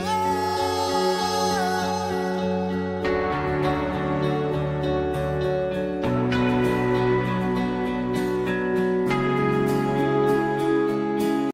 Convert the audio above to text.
oh,